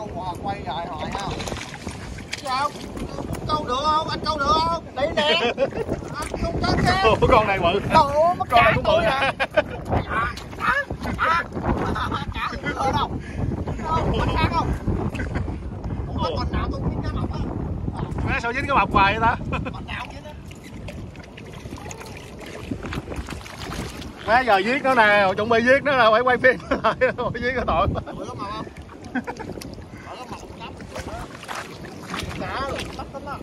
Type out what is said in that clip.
câu bò quay dài hoài ha sao câu được không anh câu được không đi nè anh không có Ủa, con này bự ơi, mất con này cũng bự nè. nè Cả được hơn không? Không, có sáng không? Ủa, con nào tôi biết cái mập á. Má sao dính cái mọc hoài vậy ta Con nào. Má giờ giết nó nè chuẩn bị giết nó là phải quay phim lại phải giết cái tội mập không? Cá 分了？